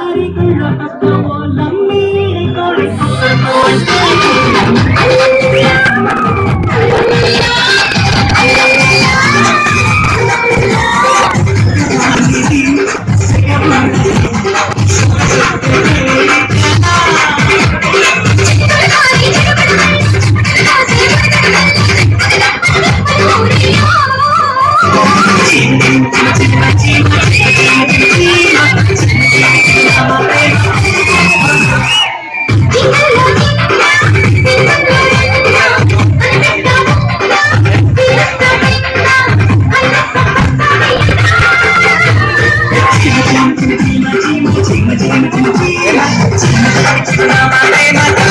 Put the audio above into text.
Mari con la la చిన్న చిన్న